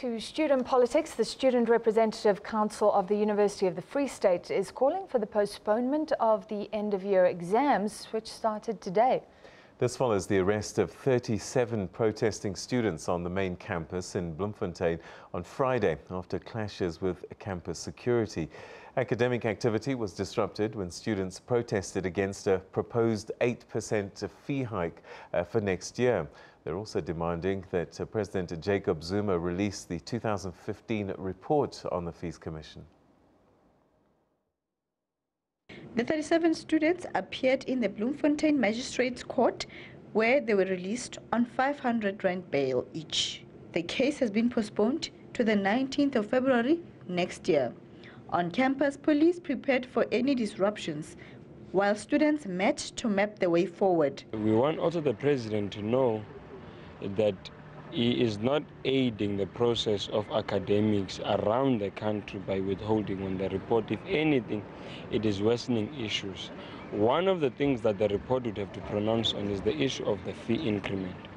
To student politics, the Student Representative Council of the University of the Free State is calling for the postponement of the end of year exams, which started today. This follows the arrest of 37 protesting students on the main campus in Bloemfontein on Friday after clashes with campus security. Academic activity was disrupted when students protested against a proposed 8% fee hike uh, for next year. They're also demanding that uh, President Jacob Zuma release the 2015 report on the Fees Commission. The 37 students appeared in the Bloemfontein Magistrates Court where they were released on 500 rand bail each. The case has been postponed to the 19th of February next year. On campus, police prepared for any disruptions while students met to map the way forward. We want also the president to know that he is not aiding the process of academics around the country by withholding on the report. If anything, it is worsening issues. One of the things that the report would have to pronounce on is the issue of the fee increment.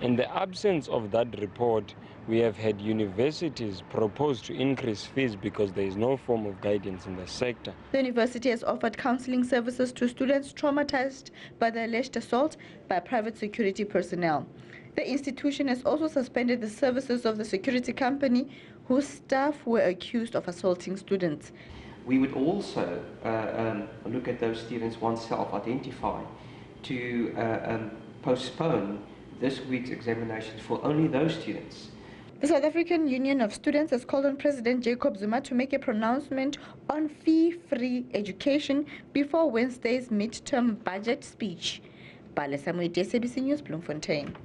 In the absence of that report, we have had universities propose to increase fees because there is no form of guidance in the sector. The university has offered counseling services to students traumatized by the alleged assault by private security personnel. The institution has also suspended the services of the security company whose staff were accused of assaulting students. We would also uh, um, look at those students oneself, identify, to uh, um, postpone this week's examinations for only those students. The South African Union of Students has called on President Jacob Zuma to make a pronouncement on fee-free education before Wednesday's midterm budget speech. Bale Samuel, SABC News, Bloemfontein.